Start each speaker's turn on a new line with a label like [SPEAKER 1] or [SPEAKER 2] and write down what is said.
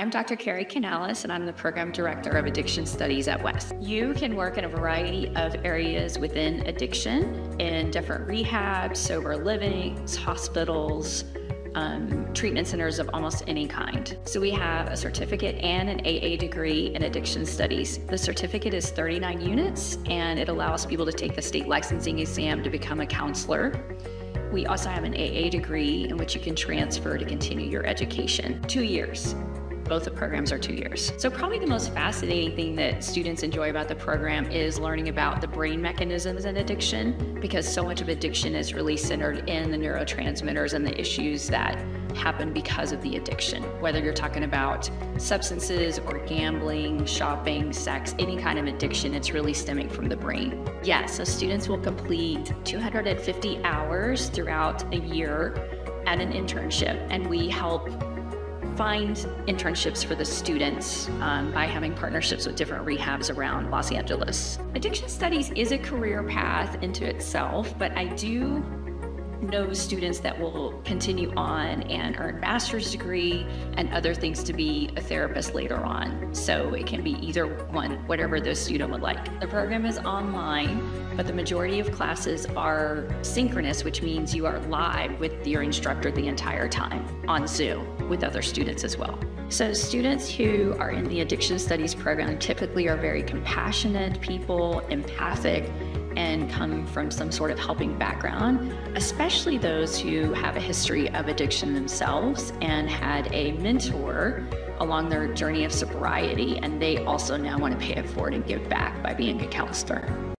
[SPEAKER 1] I'm Dr. Carrie Canales, and I'm the Program Director of Addiction Studies at West. You can work in a variety of areas within addiction in different rehabs, sober livings, hospitals, um, treatment centers of almost any kind. So we have a certificate and an AA degree in addiction studies. The certificate is 39 units and it allows people to take the state licensing exam to become a counselor. We also have an AA degree in which you can transfer to continue your education. Two years. Both the programs are two years. So, probably the most fascinating thing that students enjoy about the program is learning about the brain mechanisms in addiction because so much of addiction is really centered in the neurotransmitters and the issues that happen because of the addiction. Whether you're talking about substances or gambling, shopping, sex, any kind of addiction, it's really stemming from the brain. Yes, so students will complete 250 hours throughout a year at an internship, and we help find internships for the students um, by having partnerships with different rehabs around Los Angeles. Addiction studies is a career path into itself, but I do know students that will continue on and earn master's degree and other things to be a therapist later on. So it can be either one, whatever the student would like. The program is online, but the majority of classes are synchronous, which means you are live with your instructor the entire time on Zoom with other students as well. So, students who are in the addiction studies program typically are very compassionate people, empathic, and come from some sort of helping background, especially those who have a history of addiction themselves and had a mentor along their journey of sobriety, and they also now want to pay it forward and give back by being a counselor.